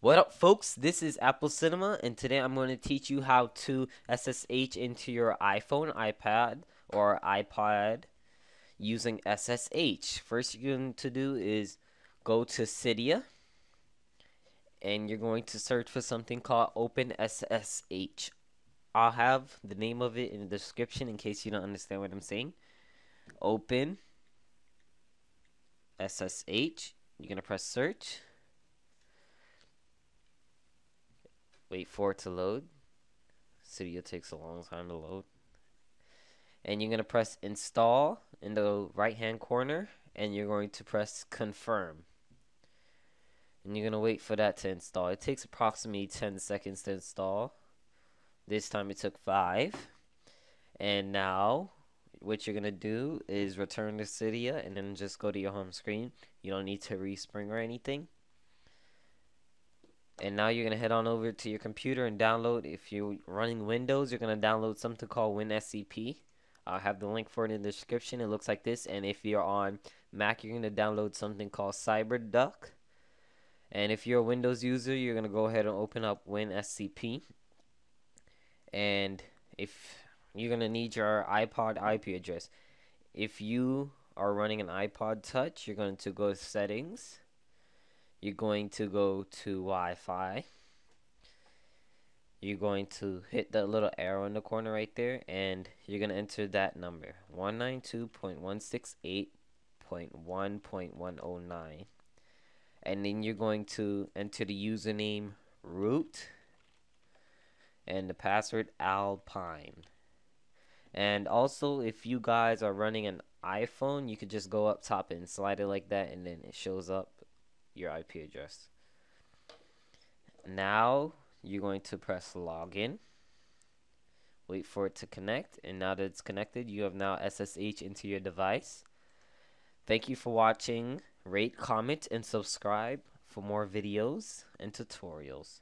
What up, folks? This is Apple Cinema, and today I'm going to teach you how to SSH into your iPhone, iPad, or iPod using SSH. First, you're going to do is go to Cydia, and you're going to search for something called OpenSSH. I'll have the name of it in the description in case you don't understand what I'm saying. Open SSH. You're going to press search wait for it to load. Cydia takes a long time to load. And you're going to press install in the right hand corner and you're going to press confirm. And you're going to wait for that to install. It takes approximately 10 seconds to install. This time it took 5. And now what you're going to do is return to Cydia and then just go to your home screen. You don't need to respring or anything and now you're gonna head on over to your computer and download if you're running Windows you're gonna download something called WinSCP. I'll have the link for it in the description. It looks like this and if you're on Mac you're gonna download something called CyberDuck. And if you're a Windows user you're gonna go ahead and open up WinSCP. And if you're gonna need your iPod IP address if you are running an iPod touch you're going to go to settings you're going to go to Wi-Fi. You're going to hit the little arrow in the corner right there, and you're going to enter that number, 192.168.1.109. And then you're going to enter the username root and the password alpine. And also, if you guys are running an iPhone, you could just go up top and slide it like that, and then it shows up your IP address. Now you're going to press login. Wait for it to connect, and now that it's connected, you have now SSH into your device. Thank you for watching. Rate, comment, and subscribe for more videos and tutorials.